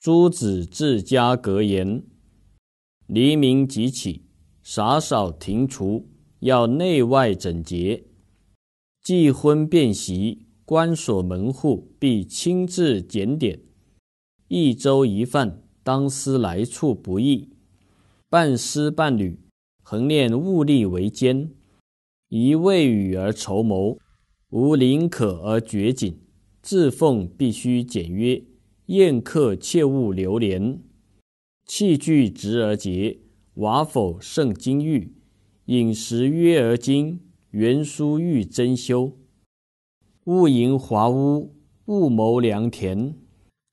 诸子治家格言：黎明即起，洒扫庭除，要内外整洁。祭婚便席，关锁门户，必亲自检点。一粥一饭，当思来处不易。半丝半缕，恒念物力维艰。一未雨而绸缪，无宁可而绝井。自奉必须简约。宴客切勿流连，器具直而洁，瓦否胜金玉；饮食约而精，圆酥欲珍馐。勿营华屋，勿谋良田。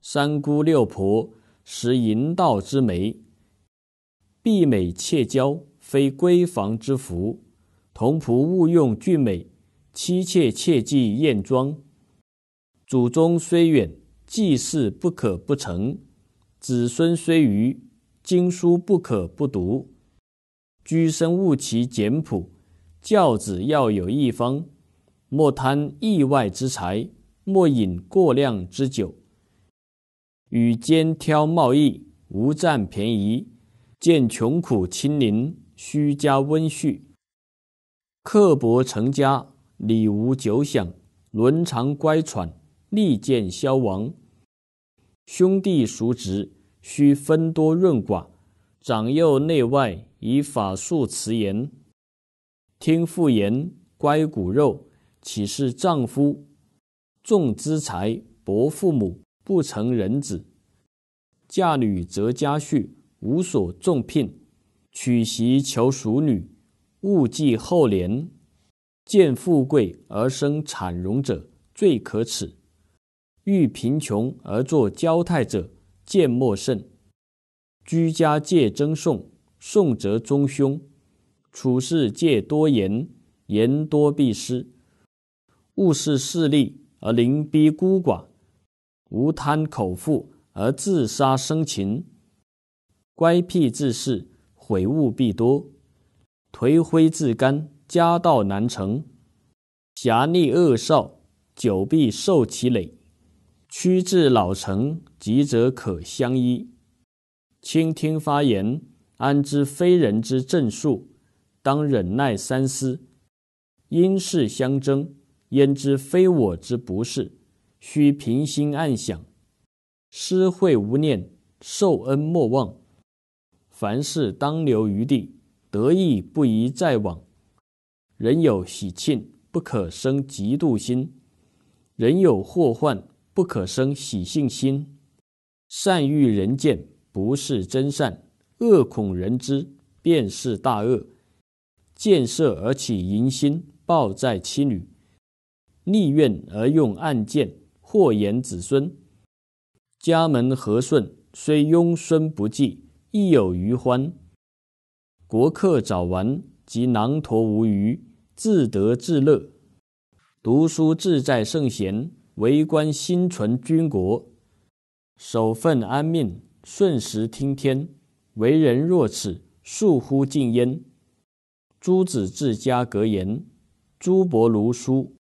三姑六婆，识淫道之美。婢美妾娇，非闺房之福。童仆勿用俊美，妻妾切忌艳妆。祖宗虽远。祭祀不可不成，子孙虽愚，经书不可不读。居身务其简朴，教子要有一方。莫贪意外之财，莫饮过量之酒。与肩挑贸易，无占便宜。见穷苦亲邻，须加温煦。刻薄成家，礼无久享。伦常乖舛。利剑消亡，兄弟叔侄须分多润寡，长幼内外以法术辞言。听妇言，乖骨肉，岂是丈夫？重资财，薄父母，不成人子。嫁女则家婿，无所重聘。娶媳求淑女，勿计后怜。见富贵而生产荣者，最可耻。遇贫穷而作骄态者，见莫甚。居家戒争讼，讼则中凶；处事戒多言，言多必失。勿视势利而凌逼孤寡，无贪口腹而自杀生情。乖僻自恃，悔悟必多；颓灰自甘，家道难成。侠逆恶少，久必受其累。屈至老成，急则可相依。倾听发言，安知非人之正数？当忍耐三思。因事相争，焉知非我之不是？须平心暗想。施惠无念，受恩莫忘。凡事当留余地，得意不宜再往。人有喜庆，不可生嫉妒心；人有祸患。不可生喜性心，善欲人见，不是真善；恶恐人知，便是大恶。见色而起淫心，暴在妻女；逆怨而用暗箭，祸延子孙。家门和顺，虽庸孙不济，亦有余欢。国客早完，即囊驼无余，自得自乐。读书志在圣贤。为官心存君国，守份安命，顺时听天。为人若此，恕乎敬焉。诸子治家格言：朱伯如书。